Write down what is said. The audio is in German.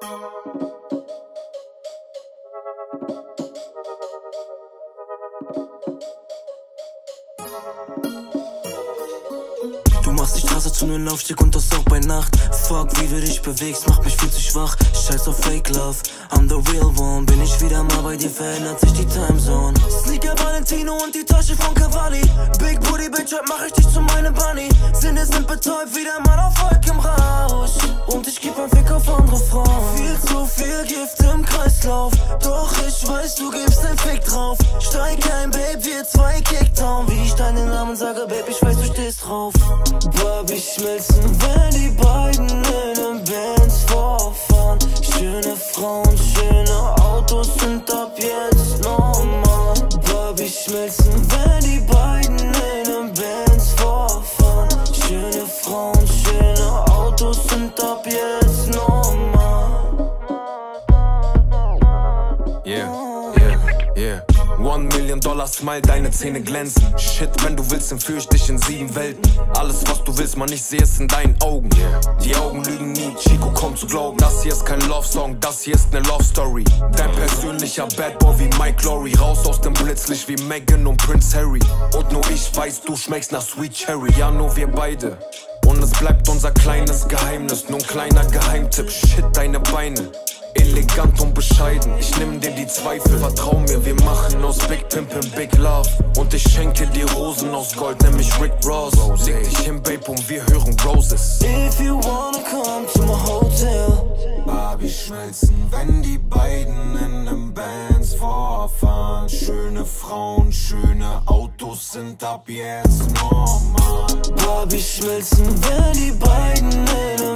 Du machst die Straße zu nem Laufsteg und das auch bei Nacht. Fuck, wie du dich bewegst, macht mich viel zu schwach. Scheiß auf Fake Love, I'm the real one. Bin ich wieder mal bei dir, verändert sich die Timezone. Sneaker Valentino und die Tasche von Cavalli. Big Booty Bitch, heute mach ich dich zu meinem Bunny. Sinne sind betäubt, wieder mal auf andere Frauen. Viel zu viel Gift im Kreislauf. Doch ich weiß, du gibst ein Fick drauf. Steig ein, Babe, wir zwei Kickdown. Wie ich deinen Namen sage, Babe, ich weiß, du stehst drauf. Barbie schmelzen, wenn die beiden in den Bands vorfahren. Schöne Frauen, schöne Autos sind ab jetzt normal. Barbie schmelzen, Yeah, yeah, yeah. One Million Dollar Smile, deine Zähne glänzen. Shit, wenn du willst, dann führ ich dich in sieben Welten. Alles, was du willst, man, ich seh es in deinen Augen. Die Augen lügen nie, Chico, komm zu glauben. Das hier ist kein Love Song, das hier ist ne Love Story. Dein persönlicher Bad Boy wie Mike Lowry. Raus aus dem Blitzlicht wie Megan und Prince Harry. Und nur ich weiß, du schmeckst nach Sweet Cherry. Ja, nur wir beide. Und es bleibt unser kleines Geheimnis, nur ein kleiner Geheimtipp. Shit, deine Beine. Elegant und bescheiden, ich nimm dir die Zweifel. Vertrau mir, wir machen aus Big Pimpin' Big Love. Und ich schenke dir Rosen aus Gold, nämlich Rick Ross. Leg dich hin, Babe, und wir hören Roses. If you wanna come to my hotel. Barbie schmelzen, wenn die beiden in den Bands vorfahren. Schöne Frauen, schöne Autos sind ab jetzt normal. Barbie schmelzen, wenn die beiden in den